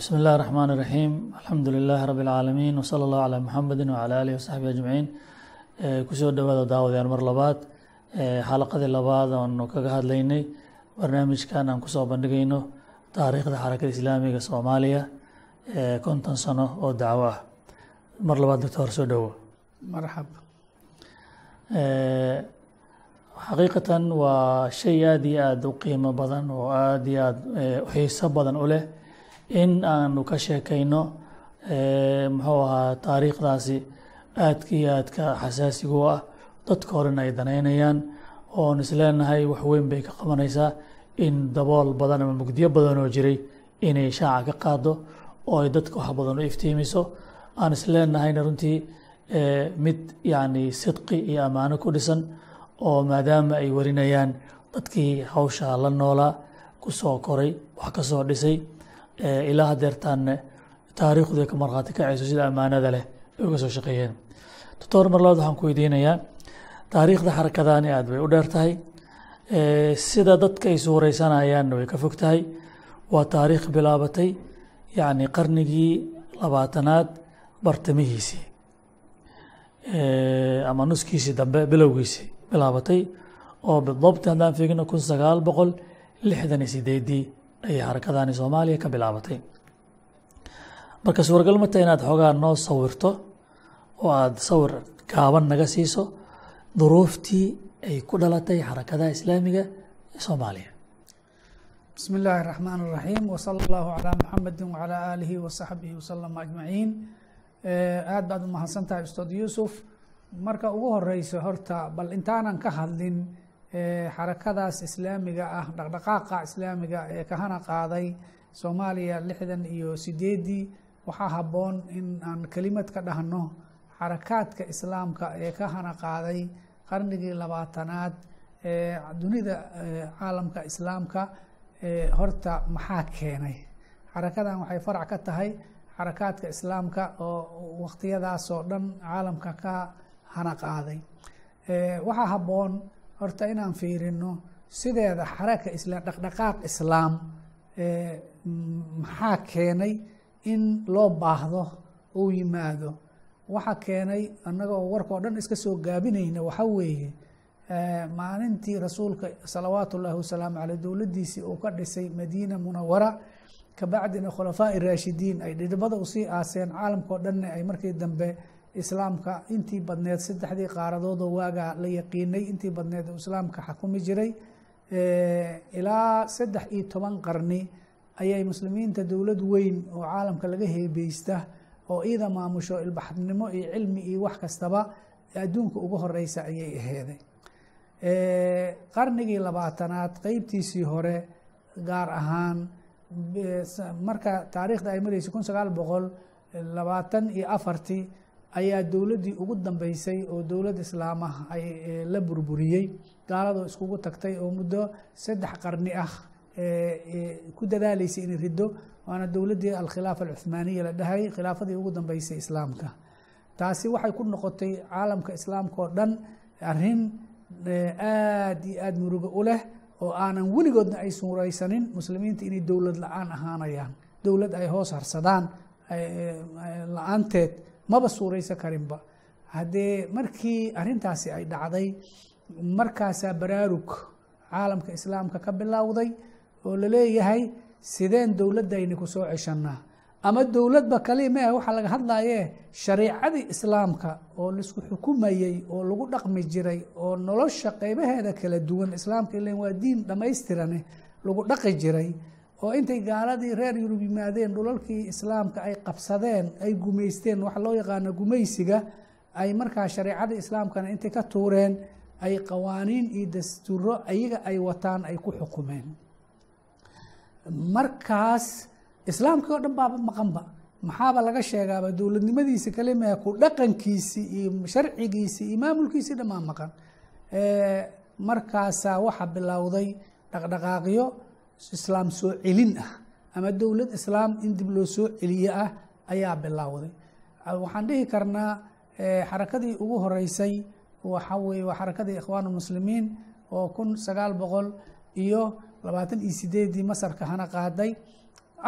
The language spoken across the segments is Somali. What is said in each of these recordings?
بسم الله الرحمن الرحيم الحمد لله رب العالمين وصلى الله على محمد وعلى آله وصحبه أجمعين kusoo dhawaada daawadeen mar labaad xalaqadii labaad oonu kaga hadlaynay barnaamijkan aan kusoo bandhigayno taariikhda xarakada islaamiga soomaaliya konton sano oo dacwo ah mar labaad doctor soo dhowo marxab xaqiiqatan waa shay aada iyo aada u qiimo badan oo aada iyo aada u xiiso badan u leh in aanu ka sheekayno muxuu ahaa taariikhdaasi aadka iyo aadka xasaasiga ah. Dadka horena ay danaynayaan oon isleenahay wax weyn bay ka qabanaysaa in dabool badan ama mugdiyo badan oo jiray inay shaaca ka qaado oo ay dadka wax badan u iftiimiso. Aan isleenahayna runtii mid yacni sidqi iyo ammaano ku dhisan oo maadaama ay warinayaan dadkii hawsha la noolaa ku soo koray wax ka soo dhisay ilaa hadeertaanne taariikhdu ka markhaati kacayso sida ammaanada leh ay uga soo shaqeeyeen. Doctor mar labaad waxaan ku weydiinayaa taariikhda xarakadani aad bay u dheer tahay sida dadka ay suureysanayaanna way ka fog tahay. Waa taariikh bilaabatay yacni qarnigii labaatanaad bartamihiisii ama nuskiisii dambe bilowgiisii bilaabatay oo bidabti haddaan fiigno kun sagaal boqol lixdan iyo sideedii ayay xarakadani soomaaliya ka bilaabatay. Marka suuragal ma tahay inaad xoogaa noo sawirto oo aad sawir gaaban naga siiso duruuftii ay ku dhalatay xarakadaha islaamiga ee soomaaliya. Bismi illaahi raxmaan raxiim wsala allahu calaa muxamedi wacalaa aalihi wasaxbihi wasalama ajmaciin. Aada baad umahadsan tahay ustaad yuusuf. Marka ugu horeyso horta bal intaanan ka hadlin xarakadaas islaamiga ah dhaqdhaqaaqa islaamiga ee kahana qaaday soomaaliya lixdan iyo sideedii waxaa habboon in aan kelimad ka dhahno xarakaadka islaamka ee ka hana qaaday qarnigii labaatanaad ee dunida caalamka islaamka horta maxaa keenay? Xarakadan waxay farac ka tahay xarakaadka islaamka oo waqtiyadaasoo dhan caalamka ka hana qaaday. Waxaa habboon horta inaan fiirino sideeda xaraka isla dhaqdhaqaaq islaam maxaa keenay in loo baahdo uu yimaado? Waxaa keenay annaga oo warka o dhan iska soo gaabinayna waxa weeye maalintii rasuulka salawaatu ullaahi wasalaamu caleyh dowladdiisii uu ka dhisay madiina munawara kabacdina khulafaa'i raashidiin ay dhidhibada u sii aaseen caalamkao dhanna ay markii dambe islaamka intii badneed saddexdii qaaradoodoo waagaa la yaqiinay intii badneed islaamka xakumi jiray ilaa saddex iyo toban qarni ayay muslimiinta dowlad weyn oo caalamka laga heebeysta oo iida maamusho ilbaxnimo iyo cilmi iyo wax kastaba adduunka ugu horeysa ayay aheeday qarnigii labaatanaad qeybtiisii hore gaar ahaan marka taariikhda ay mareysa kun sagaal boqol labaatan iyo afartii ayaa dowladdii ugu dambeysay oo dowlad islaamah ay la burburiyey gaaladoo iskugu tagtay oo muddo saddex qarni ah ku dadaaleysay inay riddo waana dowladdii alkhilaafa alcuhmaaniya la dhahay khilaafadii ugu dambeysay islaamka. Taasi waxay ku noqotay caalamka islaamka oo dhan arrin aada iyo aada murugo u leh oo aanan weligoodna ay suureysanin muslimiinta inay dowlad la'aan ahaanayaan. Dowlad ay hoos harsadaan la'aanteed maba suureysan karinba. Haddee markii arrintaasi ay dhacday markaasaa baraarug caalamka islaamka ka bilowday oo la leeyahay sideen dowladdayni ku soo ceshanaa ama dowladba kali mee waxaa laga hadlaye shariicadii islaamka oo la isku xukumayey oo lagu dhaqmi jiray oo nolosha qeybaheeda kala duwan islaamka ilan waa diin dhammaystirane lagu dhaqi jiray oo intay gaaladii reer yurub yimaadeen dhulalkii islaamka ay qabsadeen ay gumaysteen waxa loo yaqaano gumaysiga ay markaa shareicadii islaamkana intay ka tuureen ay qawaaniin iyo dastuuro ayaga ay wataan ay ku xukumeen. Markaas islaamkii oo dhan baaba maqanba maxaaba laga sheegaaba dowladnimadiisi kalimaa ku dhaqankiisii iyo sharcigiisii iyo maamulkiisii dhammaa maqan. Markaasaa waxaa bilowday dhaqdhaqaaqyo islaam soo celin ah ama dowlad islaam in dib loo soo celiye ah ayaa bilowday. Waxaan dhihi karnaa xarakadii ugu horeysay waxa weye waa xarakadii ikhwaan muslimiin oo kun sagaal boqol iyo labaatan iyo sideedii masarka hana qaaday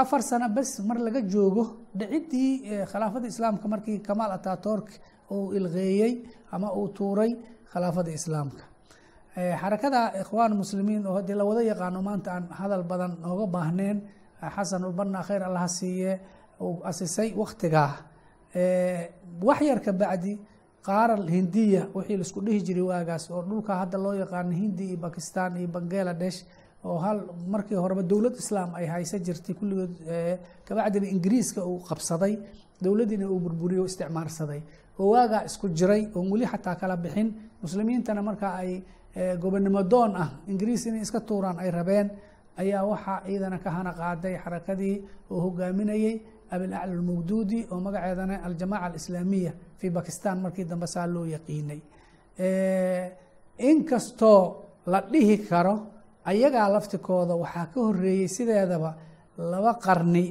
afar sano bes mar laga joogo dhicidii khilaafada islaamka markii kamaal ataturk uu ilqeeyey ama uu tuuray khilaafada islaamka. Xarakada ikhwaan muslimiin oo haddii lawada yaqaano maanta aan hadal badan nooga baahneen xasan ulbanna khayr allaha siiye uu asisay waktigaa wax yar ka bacdi qaaral hindiya wixii la isku dhihi jiray waagaas oo dhulka hadda loo yaqaano hindi iyo bakistan iyo bangaladesh oo hal markii horeba dowlad islaam ay haysa jirtay kulligood kabacdina ingiriiska uu qabsaday dowladdiina uu burburiyo isticmaarsaday. Oo waagaa isku jiray oon weli xataa kala bixin. Muslimiintana markaa ay gobonimo doon ah ingiriis inay iska tuuraan ay rabeen ayaa waxaa ciidana ka hana qaaday xarakadii oo hogaaminayey abilacla almawduudi oo magaceedana aljamaca alislaamiya fii bakistan markii dambe saa loo yaqiinay. Inkastoo la dhihi karo ayagaa laftikooda waxaa ka horeeyey sideedaba laba qarni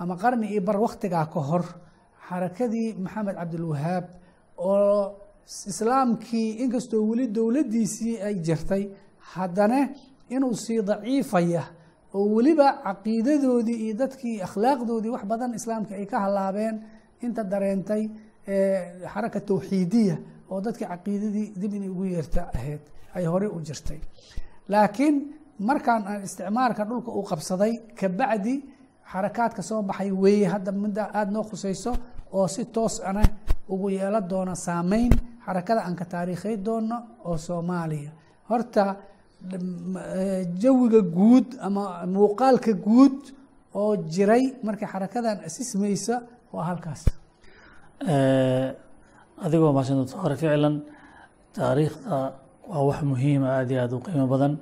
ama qarni iyo bar waktigaa ka hor xarakadii maxamed cabdilwahaab oo islaamkii inkastoo weli dowladdiisii ay jirtay. Haddana inuu sii daciifaya oo weliba caqiidadoodii iyo dadkii akhlaaqdoodii wax badan islaamka ay ka halaabeen inta dareentay xaraka tawxiidiya oo dadkii caqiidadii dib inay ugu yeerta ahayd ay horey u jirtay. Laakiin markaan aan isticmaalka dhulka uu qabsaday kabacdi xarakaadka soo baxay weeye hadda midda aada noo khusayso oo si toos ana ugu yeelo doona saameyn xarakada aan ka taariikhay doono oo soomaaliya. Horta jawiga guud ama muuqaalka guud oo jiray markii xarakadan asismaysa waa halkaas. Adigoo mahadsan doctor ficlan taariikhda waa wax muhiima aada iyo aada u qiimo badan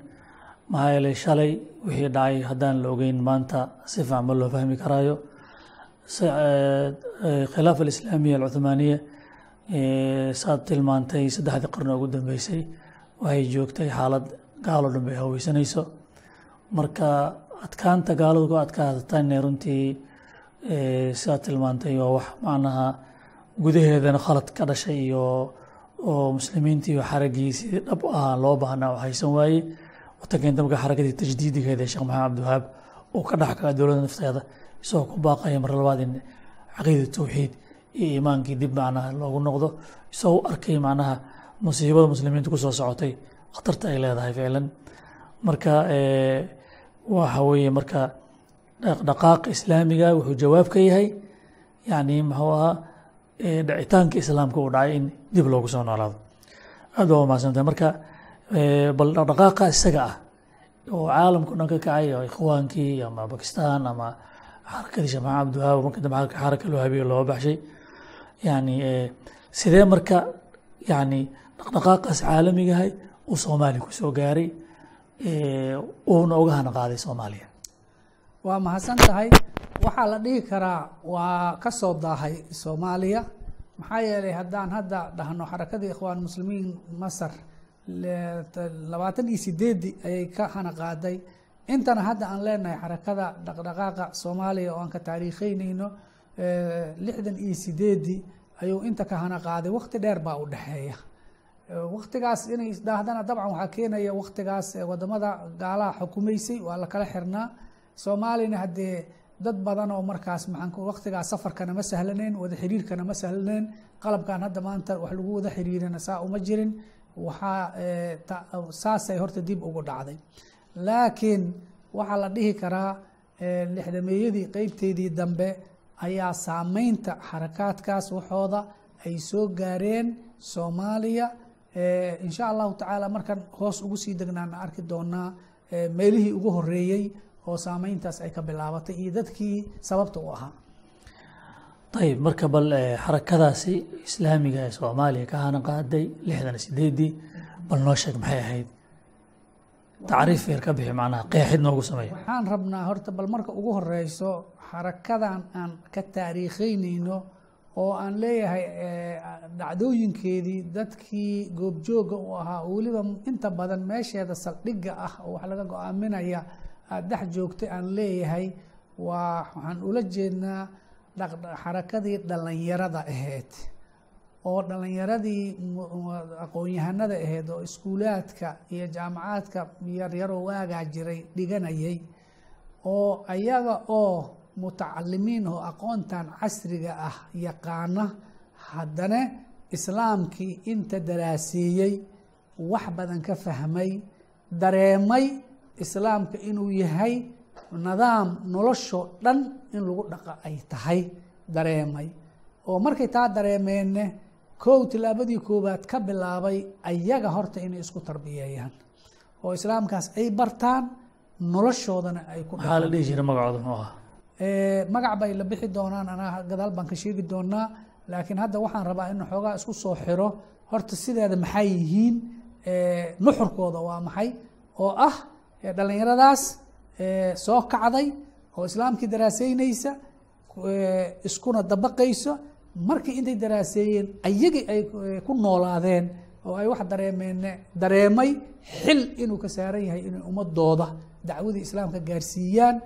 maxaa yeelay shalay wixii dhacay haddaan la ogeyn maanta si fiican ma loo fahmi karaayo. Khilaafa alislaamiya alcuthmaaniya saad tilmaantay saddexdii qarni ugu dambeysay waxay joogtay xaalad gaaloo dhan bay haweysanayso. Marka adkaanta gaaladu ku adkaatana runtii sidaad tilmaantay waa wax macnaha gudaheedana khalad ka dhashay iyo oo muslimiinta iyo sidii dhab ah loo baahnaa oo haysan waaye watankeenta marka xaragadii tajdiidigeeda sheekh maxamed cabdiwahaab uu ka dhex kaga dowladda nafteeda isagoo ku baaqaya mar labaad in caqiida tawxiid iyo iimaankii dib macnaha loogu noqdo isagoo u arkay macnaha musiibada muslimiinta ku socotay khatarta ay leedahay ficlan. Marka waxa weeye marka dhaqdhaqaaqa islaamiga wuxuu jawaab ka yahay yani muxuu ahaa dhicitaanka islaamka uu dhacay in dib loogu soo noolaado. Aad baa umahadsantahay marka bal dhaqdhaqaaqa isaga ah oo caalamka dhan ka kacay oo ikhwaankii ama bakistan ama xarakadii sheekh abdiwahaab marka dambe xaraka loo habeeye loo baxshay. Yani sidee marka yani dhaqdhaqaaqaas caalamigahay uu soomaaliya ku gaaray uuna uga hana qaaday soomaaliya? Waa mahadsan tahay. Waxaa la dhihi karaa waa ka soo daahay soomaaliya. Maxaa yeelay haddaan hadda dhahno xarakadii ikhwaan muslimiin masar labaatan iyo sideedii ayay ka hana qaaday. Intana hadda aan leenahay xarakada dhaqdhaqaaqa soomaaliya oo aan ka taariikheyneyno lixdan iyo sideedii ayuu inta ka hana qaaday. Wakti dheer baa u dhexeeya waktigaas inay isdhaahdana dabcan waxaa keenaya waktigaas waddamada gaalaha xukumaysay waa la kala xirnaa. Soomaaliyana haddee dad badan oo markaas maxaan waktigaas safarkana ma sahlaneyn wada xiriirkana ma sahlaneyn qalabkan hadda maanta wax lagu wada xiriirina saa uma jirin waxaa saasay horta dib ugu dhacday. Laakiin waxaa la dhihi karaa lixdameeyadii qeybteedii dambe ayaa saameynta xarakaadkaas waxooda ay soo gaareen soomaaliya. Insha allahu tacaala markan hoos ugu sii degnaana arki doonaa meelihii ugu horeeyey oo saameyntaas ay ka bilaabatay iyo dadkii sababta u ahaa ayib marka bal xarakadaasi islaamiga ee soomaaliya ka hana qaaday lixdan sideedii bal noo sheeg maxay ahayd? Tacriif yar ka bixi macnaha qeexid noogu sameeya. Waxaan rabnaa horta bal marka ugu horeyso xarakadan aan ka taariikheyneyno oo aan leeyahay dhacdooyinkeedii dadkii goobjooga u ahaa weliba inta badan meesheeda saldhigga ah oo wax laga go'aaminaya aada dhex joogtay aan leeyahay waa waxaan ula jeednaa xarakadii dhallinyarada ahayd oo dhallinyaradii aqoon-yahanada ahayd oo iskuulaadka iyo jaamacaadka yaryaroo waagaa jiray dhiganayay oo ayaga oo mutacalimiin oo aqoontan casriga ah yaqaana haddana islaamkii inta daraaseeyey wax badan ka fahmay dareemay islaamka inuu yahay nidaam noloshoo dhan in lagu dhaqa ay tahay dareemay. Oo markay taa dareemeenne kow tilaabadii koowaad ka bilaabay ayaga horta inay isku tarbiyeeyaan. Oo islaamkaas ay bartaan noloshoodana ay ku maxaa la dhihi jiray magacooda? Muxuu ahaa magac bay la bixi doonaan. Anaa gadaal baan ka sheegi doonaa laakiin hadda waxaan rabaa in xoogaa isku soo xiro. Horta sideeda maxay yihiin? Nuxurkooda waa maxay? Oo ah dhallinyaradaas soo kacday oo islaamkii daraaseynaysa iskuna dabaqayso markii intay daraaseeyeen ayagii ay ku noolaadeen oo ay wax dareemeen dareemay xil inuu ka saaran yahay inay ummadooda dacwadii islaamka gaarsiiyaan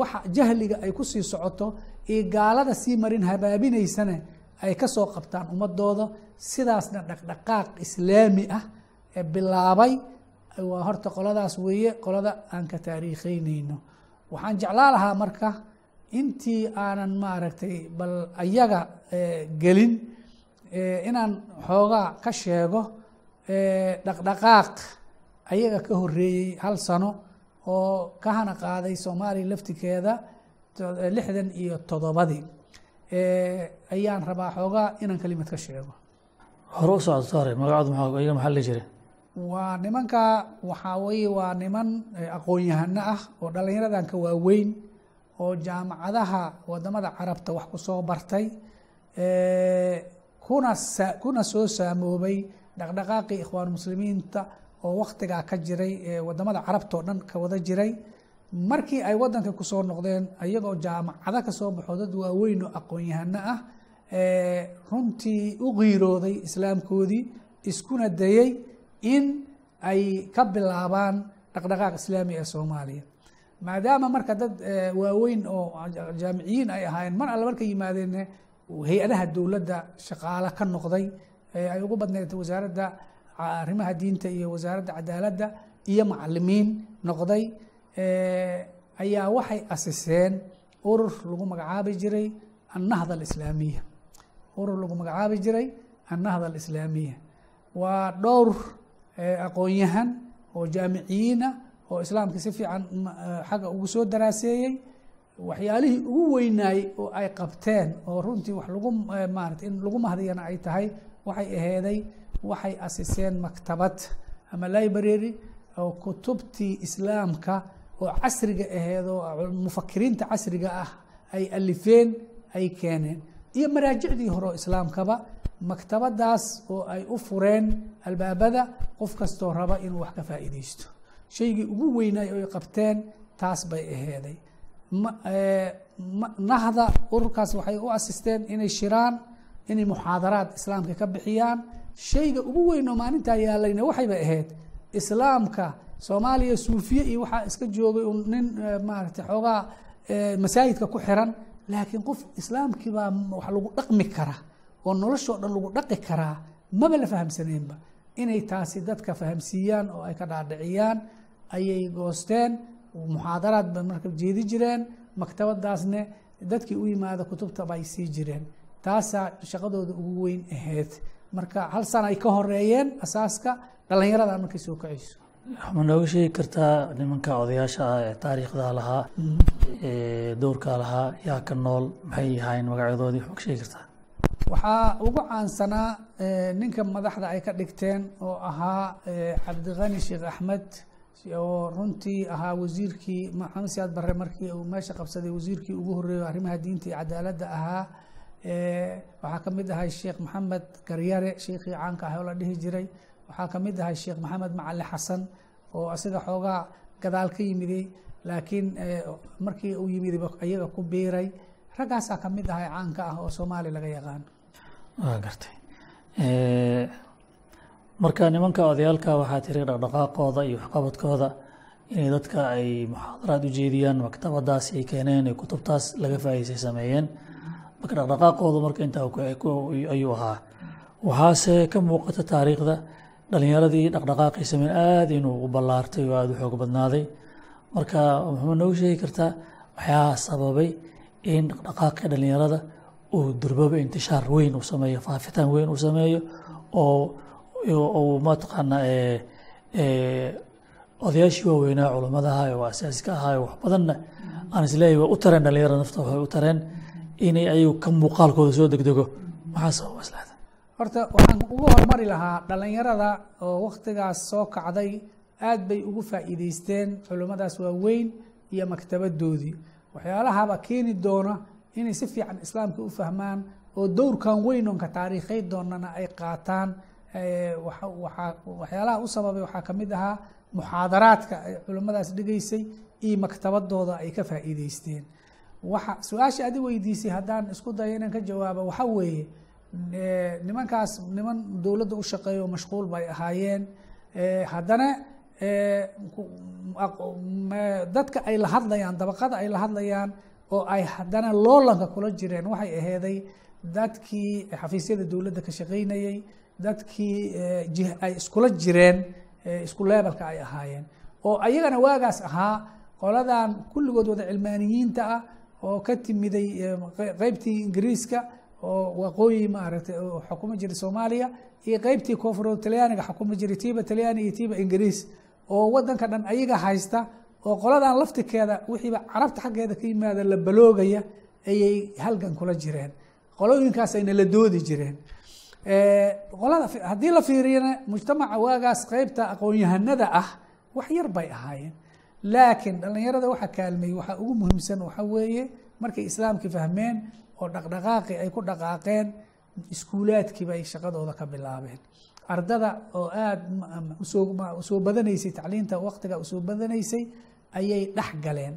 waxa jahliga ay ku sii socoto iyo gaalada sii marin habaabinaysana ay ka soo qabtaan ummadooda sidaasna dhaqdhaqaaq islaami ah ee bilaabay waa horta qoladaas weeye qolada aan ka taariikheyneyno waxaan jeclaa lahaa marka intii aanan maaragtay bal ayaga gelin inaan xoogaa ka sheego dhaqdhaqaaq ayaga ka horeeyey hal sano oo ka hana qaaday soomaaliya laftikeeda lixdan iyo toddobadii. Ayaan rabaa xoogaa inaan kelimad ka sheego. Hore u socdo sare maxaa la jiray waa nimanka waxaa weeye waa niman aqoon-yahano ah oo dhallinyaradan ka waaweyn oo jaamacadaha waddamada carabta wax ku soo bartay kuna sa kuna soo saamoobay dhaqdhaqaaqii ikhwaan muslimiinta oo waktigaa ka jiray waddamada carabta oo dhan ka wada jiray. Markii ay wadanka ku soo noqdeen iyagoo jaamacado ka soo baxo dad waaweyn oo aqoon-yahano ah runtii u qiirooday islaamkoodii iskuna dayey in ay ka bilaabaan dhaqdhaqaaq islaami ee soomaaliya. Maadaama marka dad waaweyn oo jaamiciyiin ay ahaayeen mar alle markay yimaadeen hay'adaha dowladda shaqaalo ka noqday ay ugu badneed wasaaradda arrimaha diinta iyo wasaaradda cadaaladda iyo macalimiin noqday ayaa waxay asiseen urur lagu magacaabi jiray annahda alislaamiya. Urur lagu magacaabi jiray annahda alislaamiya. Waa dhowr aqoon-yahan oo jaamiciyiina oo islaamka si fiican xagga ugu soo daraaseeyey waxyaalihii ugu weynaayey oo ay qabteen oo runtii wax lagu maarata in lagu mahdiyana ay tahay waxay aheeday waxay asiseen maktabad ama library oo kutubtii islaamka oo casriga aheed oo mufakiriinta casriga ah ay alifeen ay keeneen. Iyo maraajicdii hore oo islaamkaba maktabadaas oo ay u fureen albaabada qof kastoo raba inuu wax ka faa'iideysto shaygii ugu weynaay oo ay qabteen taas bay aheeday nahda ururkaas waxay u asisteen inay shiraan inay muxaadaraad islaamka ka bixiyaan. Shayga ugu weyn oo maalintaa yaalayna waxayba ahayd islaamka soomaaliya suufiye iyo waxaa iska joogay nin maaragtay xoogaa masaajidka ku xiran. Laakiin qof islaamkiibaa wax lagu dhaqmi kara oo noloshoo dhan lagu dhaqi karaa maba la fahamsaneenba inay taasi dadka fahamsiiyaan oo ay ka dhaadhiciyaan ayay goosteen muxaadaraad ba marka jeedi jireen maktabadaasne dadkii u yimaada kutubta bay sii jireen. Taasaa shaqadooda ugu weyn ahayd. Marka hal sana ay ka horeeyeen asaaska dhallinyarada markay soo kacayso. Ma nooga sheegi kartaa nimanka odayaasha ah ee taariikhda lahaa ee dowrka lahaa yaa ka nool maxay ahaayeen magacyadoodii waxaa ka sheegi kartaa waxaa ugu caansanaa ninka madaxda ay ka dhigteen oo ahaa cabdiqani sheekh axmed oo runtii ahaa wasiirkii maxamed siyaad barre markii uu meesha qabsaday wasiirkii ugu horreeyo arrimaha diinta iyo cadaaladda ahaa waxaa ka mid ahay sheekh maxamed garyare sheikhii caanka ah oo la dhihi jiray. Waxaa ka mid ahay sheekh maxamed macali xasan oo asiga xoogaa gadaal ka yimiday laakiin markii uu yimidba iyaga ku biiray. Raggaasaa ka mid ahay caanka ah oo soomaaliya laga yaqaano waa gartay. Marka nimanka odayaalka waxaa tiri dhaqdhaqaaqooda iyo waxqabadkooda inay dadka ay muxaadaraad u jeediyaan maktabadaas ay keeneen ee kutubtaas laga faa'iisay sameeyeen. Marka dhaqdhaqaaqooda marka intaa ayuu ahaa. Waxaase ka muuqata taariikhda dhalinyaradii dhaqdhaqaaqay sameyn aada inuu u ballaartay oo aada u xoog badnaaday. Marka muxuu noogu sheegi kartaa waxyaa sababay in dhaqdhaqaaqii dhalinyarada uu durbaba intishaar weyn uu sameeyo faafitaan weyn uu sameeyo oo uu mataqaana odayaashii waaweynaa culammada ahaa oo asaasiska ahaa wax badanna aan is leeyahay waa u tareen dhalinyarada nafta waxay u tareen inay ayagu ka muuqaalkooda soo degdego. Maxaa sababa islaada horta waxaan ugu hormari lahaa dhalinyarada oo waktigaas soo kacday aad bay ugu faa'iideysteen culimmadaas waaweyn iyo maktabadoodii waxyaalahaba keeni doona inay si fiican islaamka u fahmaan oo dowrkan weyn oonka taariikhay doonana ay qaataan waxyaalaha u sababay waxaa ka mid ahaa muxaadaraadka ay culimmadaas dhigaysay iyo maktabadooda ay ka faa'iideysteen waxa su'aasha adi weydiisay haddaan isku dayo inaan ka jawaabo waxa weeye nimankaas niman dowladda u shaqeeya oo mashquul bay ahaayeen. Haddana dadka ay la hadlayaan dabaqada ay la hadlayaan oo ay haddana loolanka kula jireen waxay aheeday dadkii xafiisyada dowladda ka shaqaynayey dadkii ay iskula jireen isku leebelka ay ahaayeen. Oo ayagana waagaas ahaa qoladan kulligood wada cilmaaniyiinta ah oo ka timiday qeybtii ingiriiska oo waqooyi maaragtay oo xukumi jiray soomaaliya iyo qeybtii koonfureed talyaaniga xukumi jiray tiiba talyaani iyo tiiba ingiriis. Oo wadanka dhan ayaga haysta oo qoladan laftikeeda wixiiba carabta xaggeeda ka yimaada la baloogaya ayay halgan kula jireen. Qolooyinkaas ayna la doodi jireen. Qolada haddii la fiiriyana mujtamaca waagaas qeybta aqoon-yahanada ah wax yar bay ahaayeen. Laakiin dhalinyarada waxa kaalmeeyey waxaa ugu muhiimsan waxa weeye markay islaamkii fahmeen oo dhaqdhaqaaqii ay ku dhaqaaqeen iskuulaadkii bay shaqadooda ka bilaabeen. Ardada oo aada u soo badanaysay tacliinta waqtiga u soo badanaysay ayay dhex galeen.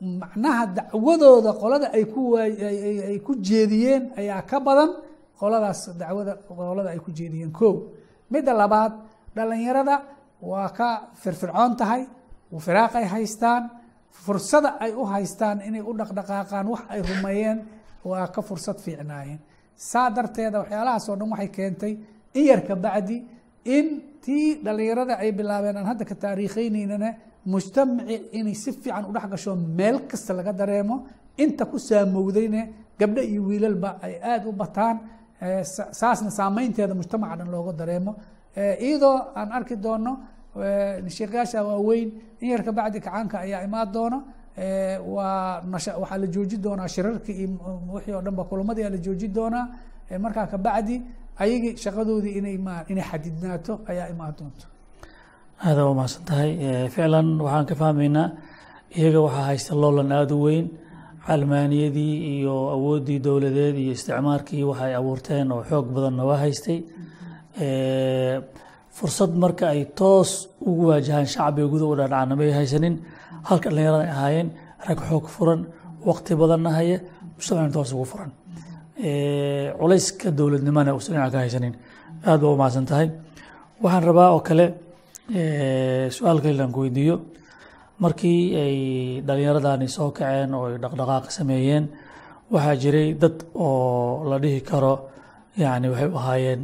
Macnaha dacwadooda qolada ay ku ay ku jeediyeen ayaa ka badan qoladaas dacwada qolada ay ku jeediyeen. Ko midda labaad dhalinyarada waa ka firfircoon tahay firaaq ay haystaan fursada ay u haystaan inay u dhaqdhaqaaqaan wax ay rumeeyeen waa ka fursad fiicnaayeen. Saa darteeda waxyaalahaas oo dhan waxay keentay in yar ka bacdi in tii dhalinyarada ay bilaabeen aan hadda ka taariikheynynana mujtamaci inay si fiican u dhex meel kasta laga dareemo. Inta ku saamowdayna gabdho iyo wiilalba ay aada u bataan. Saasna saameynteeda mujtamaca dhan looga dareemo. Iyadoo aan arki doono sheekyaasha waaweyn in yar ka bacdi kacaanka ayaa imaan doono. Waa waxaa la jooji doonaa shirarki iyo wixii oo dhan kulamadii la jooji doonaa. Markaa kabacdi ayagii shaqadoodii inay ma inay xadidnaato ayaa imaan doonto aada waa mahadsan tahay. Ficlan waxaan ka fahmaynaa iyaga waxaa haysta loolan aada u weyn calmaaniyadii iyo awooddii dowladeed iyo isticmaarkii waxay abuurteen oo xoog badanna waa haystay. Fursad marka ay toos ugu waajahaan shacbiga guda u dhadhacana may haysanin halka dhallinyarada ay ahaayeen rag xoog furan waqti badanna haya mujtamacna toos ugu furan. Culayska dowladnimana uusan ka haysanin. Aad baa u tahay. Waxaan rabaa oo kale su'aal kale aan ku weydiiyo. Markii ay dhallinyaradani soo kaceen oo ay dhaqdhaqaaq sameeyeen waxaa jiray dad oo la dhihi karo yacni waxay u ahaayeen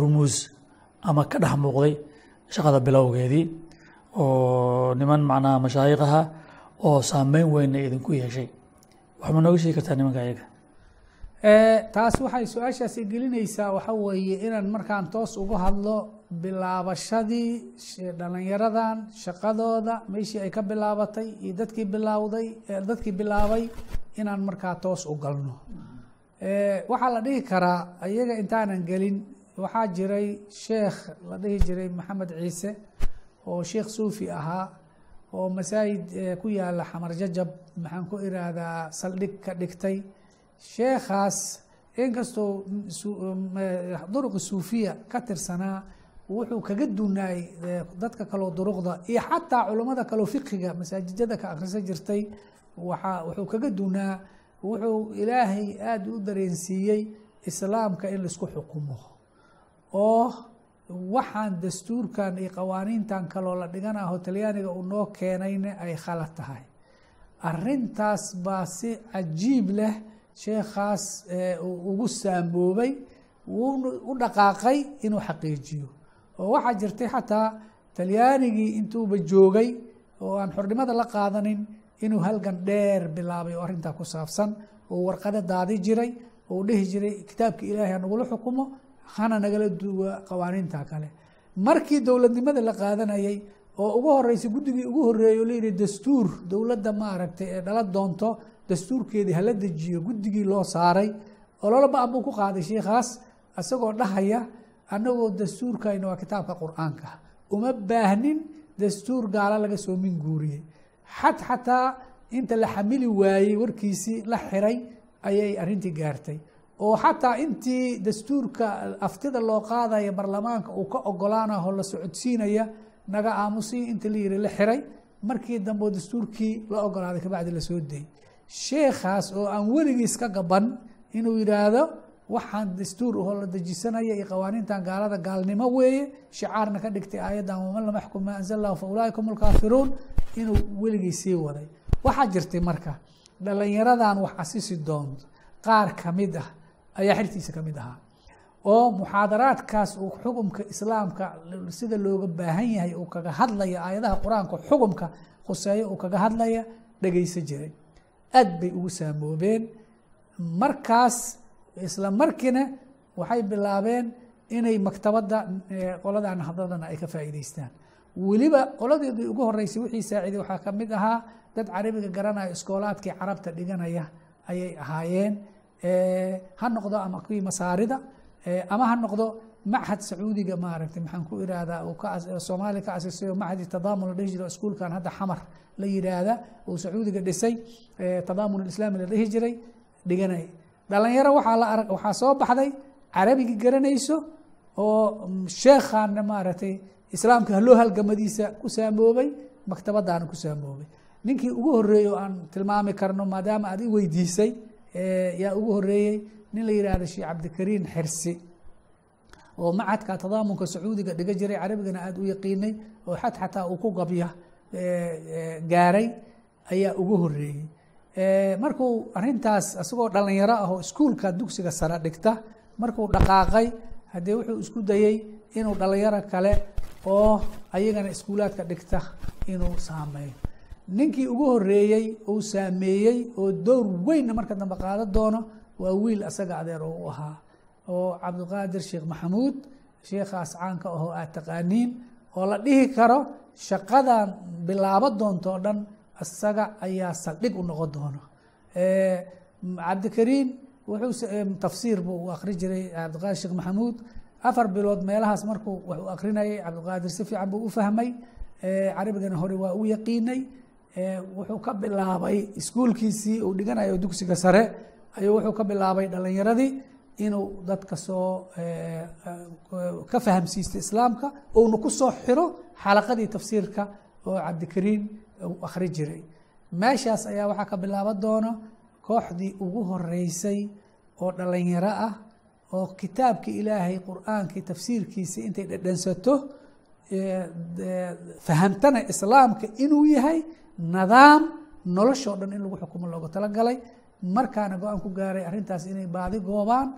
rumuus ama ka dhex muuqday shaqada bilowgeedii oo niman macnaha mashaayikh aha oo saameyn weynna idinku yeeshay. Waxma nooga sheegi kartaa nimanka ayaga? Taas waxay su'aashaasi gelinaysaa waxa weeye inaan markaan toos uga hadlo bilaabashadii dhalinyaradan shaqadooda meeshii ay ka bilaabatay iyo dadkii bilaawday dadkii bilaabay inaan markaa toos u galno. Waxaa la dhihi karaa iyaga intaanan gelin waxaa jiray sheekh la dhihi jiray maxamed ciise oo sheekh suufi ahaa oo masaajid ku yaalla xamar jajab maxaan ku iraahdaa saldhig ka dhigtay. Sheekhaas inkastoo duruqi suufiya ka tirsanaa wuxuu kaga dunaayey dadka kaloo duruqda iyo xataa culammada kaloo fiqiga masaajidada ka akhrisan jirtay. Waaa wuxuu kaga dunaa wuxuu ilaahay aada u dareensiiyey islaamka in la isku xukumo. Oo waxaan dastuurkan iyo qawaaniintan kaloo la dhiganaho talyaaniga uu noo keenayna ay khalad tahay. Arintaas baa si cajiib leh sheekhaas ugu saamoobay wuuna u dhaqaaqay inuu xaqiijiyo oo waxaa jirtay xataa talyaanigii intuuba joogay oo aan xornimada la qaadanin inuu halgan dheer bilaabay oo arrintaa ku saabsan oo warqado daadi jiray oo dhihi jiray kitaabka ilaahay ha nagula xukumo hana nagala duwa qawaaniinta kale. Markii dowladnimada la qaadanayay oo ugu horeysay guddigii ugu horeeyey oo layihi dastuur dowladda maaragtay ee dhala doonto dastuurkeedii hala dejiyo guddigii loo saaray. Ololo ba'an buu ku qaaday sheikhaas isagoo dhahaya annagoo dastuurkayna waa kitaabka qur'aanka. Uma baahnin dastuur gaala laga soo min guuriyey. Xat xataa inta la xamili waayey warkiisii la xiray ayay arrintii gaartay. Oo xataa intii dastuurka aftida loo qaadaya barlamaanka uu ka ogolaanaho la socodsiinaya naga aamusi inta la yihi la xiray markii dambe dastuurkii la ogolaaday kabacdi la soo deyey sheekhaas oo aan weligiis ka gaban inuu yidhaahdo waxaan dastuur ahoo la dejisanaya iyo qawaaniintan gaalada gaalnimo weeye. Shicaarna ka dhigtay aayaddan waman lam yaxkum maa anzal lahu fa ulaaika hum lkaafiruun inuu weligii sii waday. Waxaa jirtay marka dhalinyaradan wax asisi doonto qaar ka mid ah ayaa xirtiisa ka mid ahaa oo muxaadaraadkaas uu xukumka islaamka sida looga baahan yahay uu kaga hadlaya aayadaha qur'aanka xukumka khuseeyo uu kaga hadlaya dhegeysa jiray. Aad bay ugu saamoobeen. Markaas isla markiina waxay bilaabeen inay maktabadda qoladan hadladana ay ka faa'iideystaan weliba qoladeedii ugu horeysay wixii saaciiday waxaa ka mid ahaa dad carabiga garanaya iskoolaadkii carabta dhiganaya ayay ahaayeen. Ha noqdo ama kuwii masaarida ama ha noqdo machad sacuudiga maaragtay maxaan ku irahdaa soomaaliya ka asisayo machadi tadaamun la dhihi jiro iskuulkan hadda xamar la yihaahda uu sacuudiga dhisay. Tadaamun islaami la dhihi jiray dhiganay dhalinyaro waxaa soo baxday carabigii garanayso oo sheekhaana maaragtay islaamka haloo halgamadiisa ku saamoobay maktabadaana ku saamoobay ninkii ugu horeeyey oo aan tilmaami karno maadaama aad i weydiisay yaa ugu horeeyey nin la yihahdo sheekh cabdikariin xirsi oo macadka tadaamunka sacuudiga dhiga jiray carabigana aada u yaqiinay oo xad xataa uu ku gabya gaaray ayaa ugu horeeyey markuu arintaas isagoo dhalinyaro ah oo iskuulka dugsiga sare dhigta markuu dhaqaaqay haddee wuxuu isku dayey inuu dhalinyaro kale oo ayagana iskuulaadka dhigta inuu saameeyo. Ninkii ugu horeeyey uu saameeyey oo dowr weynna marka dambe qaada doono waa wiil asaga adeer oo u ahaa oo cabdiqaadir sheekh maxamuud sheekhaas caanka ahoo aad taqaaniin oo la dhihi karo shaqadan bilaabo doonto o dhan isaga ayaa saldhig u noqon doono. Cabdikariin wuxuu tafsiir buu u akri jiray cabdiqaadir sheekh maxamuud. Afar bilood meelahaas markuu wax u akrinayay cabdiqaadir si fiican buu u fahmay. Carabigana hore waa u yaqiinay. Wuxuu ka bilaabay iskuulkiisii uu dhiganayo dugsiga sare. Ayuu wuxuu ka bilaabay dhalinyaradii inuu dadka soo ka fahamsiisto islaamka. Uuna ku soo xiro xalaqadii tafsiirka oo cabdikariin uu akri jiray. Meeshaas ayaa waxaa ka bilaaban doono kooxdii ugu horeysay oo dhalinyaro ah oo kitaabkii ilaahay qur'aankii tafsiirkiisii intay dhedhansato fahamtana islaamka inuu yahay nidaam noloshoo dhan in lagu xukumo loogu talagalay. Markaana go'aan ku gaaray arrintaas inay baadi goobaan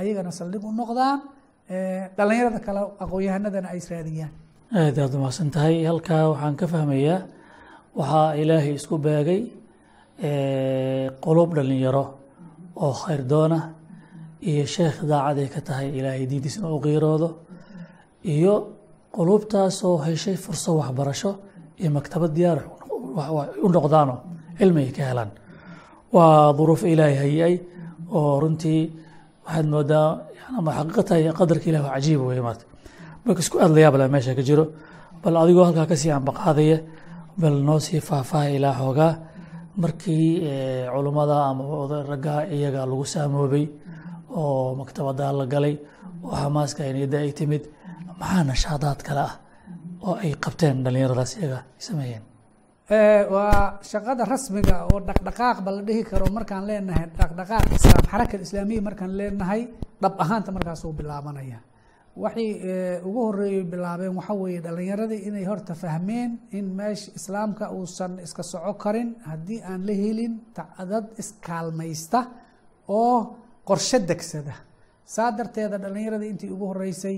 ayagana saldhig u noqdaan dhalinyarada kale aqoon-yahanadana ay israadiyaan aad aad umahadsan tahay halkaa waxaan ka fahmayaa waxaa ilaahay isku beegay qulub dhalinyaro oo khayr doona iyo sheekh daacad ay ka tahay ilaahay diintiisa inuu qiiroodo iyo qulubtaasoo heshay fursad waxbarasho iyo maktabad diyaar u noqdaano cilmi ay ka helaan. Waa duruuf ilaahay hayay oo runtii waxaad moodaa ama xaqiiqatahay qadarka ilah cajiib wey maarta marka isku aad la yaab leh meesha ka jiro bal adigoo halkaa ka sii ambaqaadaya bal noo sii faahfaaha ilaa xoogaa markii culummada ama ragga iyaga lagu saamoobay oo maktabada la galay oo xamaaska niyadda ay timid maxaa nashaadaad kale ah oo ay qabteen dhallinyaradaas iyaga? Sameeyeen. Waa shaqada rasmiga oo dhaqdhaqaaqba la dhihi karo markaan leenahay. Dhaqdhaqaaq islaam xarakad islaamiya markaan leenahay dhab ahaanta markaasuu bilaabanaya waxay ugu horeeyey bilaabeen waxa weeye dhalinyaradii inay horta fahmeen in meesha islaamka uusan iska soco karin haddii aan la helin dad iskaalmaysta oo qorshe degsada. Saa darteeda dhalinyaradii intii ugu horeysay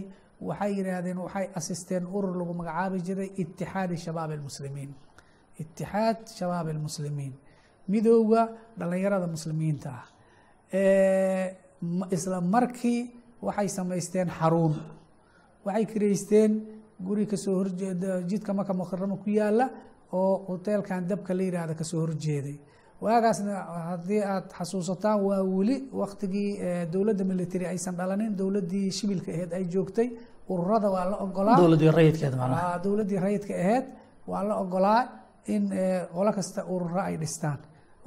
waxay yidhaahdeen waxay asisteen urur lagu magacaabi jiray itixaadi shabaab almuslimiin. Itixaad shabaab almuslimiin. Midowda dhalinyarada muslimiinta ah. Isla markii waxay samaysteen xaruun. Waxay kireysteen guri ka soo horjeeda jidka maka mukarama ku yaalla oo hoteelkan dabka la yihahda ka soo horjeeday waagaasna haddii aad xasuusataan waa weli waktigii dowladda military aysan dhalanin dowladdii shibilka aheyd ay joogtay ururada waa la ogolaa. Dowladdii rayidka aheyd waa la ogolaa in qolo kasta ururo ay dhistaan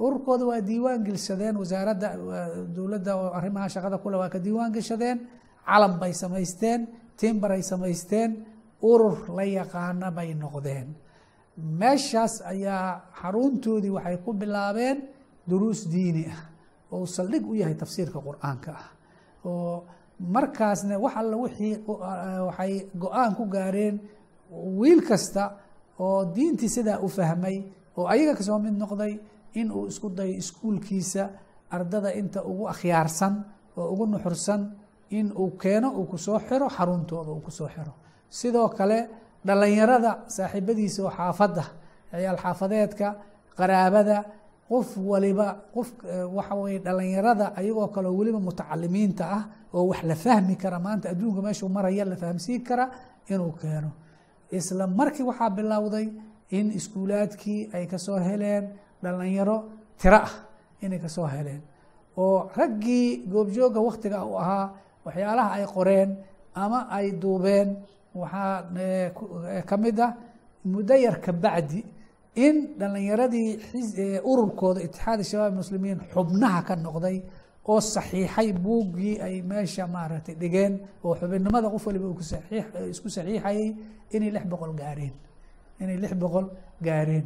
ururkooda waa diiwaan gelshadeen wasaaradda dowladda oo arrimaha shaqada kule waa ka diiwaan geshadeen calam bay samaysteen timbar ay samaysteen urur la yaqaana bay noqdeen. Meeshaas ayaa xaruntoodii waxay ku bilaabeen duruus diini ah oo saldhig u yahay tafsiirka qur'aanka ah oo markaasna wax alla wixii waxay go'aan ku gaareen wiil kasta oo diintii sidaa u fahmay oo ayaga ka soo mid noqday in uu isku dayo iskuulkiisa ardada inta ugu akhyaarsan oo ugu nuxursan in uu keeno uu ku soo xiro xaruntooda uu ku soo xiro. Sidoo kale dhalinyarada saaxiibadiisa oo xaafadda ciyaal xaafadeedka qaraabada qof waliba qof waxa weye dhalinyarada ayagoo kaleo weliba mutacalimiinta ah oo wax la fahmi kara maanta adduunka meeshuu maraya la fahamsiin kara inuu keeno. Isla markii waxaa bilowday in iskuulaadkii ay ka soo heleen dhalinyaro tiro ah inay ka soo heleen. Oo raggii goobjooga waktiga u ahaa waxyaalaha ay qoreen ama ay duubeen waxaa ka mid ah muddo yar ka bacdi in dhalinyaradii ururkooda itixaadi shabaab muslimiin xubnaha ka noqday oo saxiixay buuggii ay meesha maaragtay dhigeen oo xubinnimada qof waliba isku saxiixayay inay lix boqol gaareen. Inay lix boqol gaareen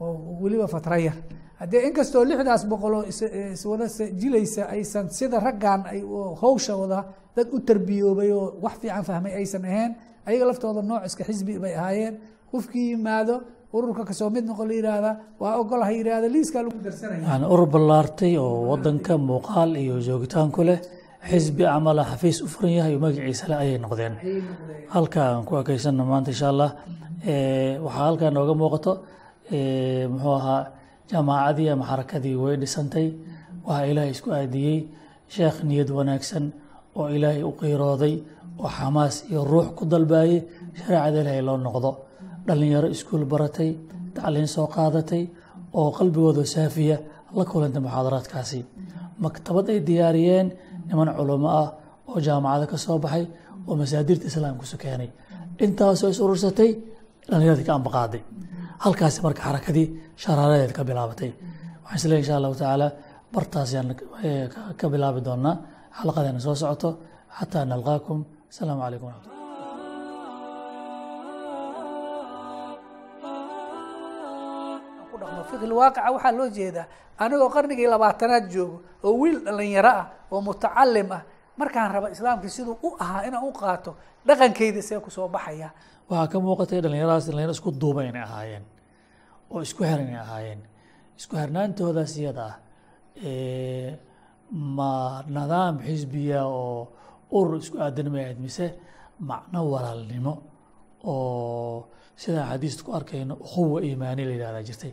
oo weliba fatra yar. Haddee inkastoo lixdaas boqoloo iswada jilaysa aysan sida raggan ay hawshooda dad u tarbiyoobay oo wax fiican fahmay aysan ahayn ayaga laftooda nooc iska xisbi bay ahaayeen. Qofkii yimaado ururka ka soo mid noqon la yihahda waa ogol ha yihahda liiskaa lagu darsanaya urur ballaartay oo wadanka muuqaal iyo joogitaan ku leh xisbi camala xafiis u furan yahay oo magaciisa le ayay noqdeen. Halka aan ku ekeysanno maanta insha allah. Waxaa halkaa nooga muuqato muxuu ahaa jamaacadii ama xarakadii way dhisantay. Waxaa ilaahay isku aadiyey sheekh niyad wanaagsan oo ilaahay u qiirooday oo xamaas iyo ruux ku dalbaayey shareecada ilaahay loo noqdo. Dhallinyaro iskuul baratay tacliin soo qaadatay oo qalbigooda saafiya la kulantay muxaadaraadkaasi. Maktabad ay diyaariyeen niman culamo ah oo jaamacado ka soo baxay oo masaadirta islaamkusu keenay. Intaasoo is urursatay dhallinyaradii ka ambaqaaday halkaasi marka xarakadii sharaaradeed ka bilaabatay. Waxaan is leeyahay insha allahu tacaala bartaas ayaan ka bilaabi doonaa xalaqadeena soo socoto. Xataa nalqaakum. Asalaamu calaykum waraxmat fiqi waaqica waxaa loo jeedaa anigoo qarnigii labaatanaad joogo oo wiil dhalinyaro ah oo mutacalim ah markaan raba islaamkii siduu u ahaa inaan u qaato dhaqankayda see ku soo baxaya. Waxaa ka muuqatay dhallinyaradaas dhallinyaro isku duuba inay ahaayeen oo isku xiran inay ahaayeen. Isku xirnaantoodaas iyada ah ma nidaam xisbiya oo urur isku aadan mayahayd mise macno walaalnimo oo sidaan xadiista ku arkayno ukhuwa iimaani la yidhahdaa jirtay.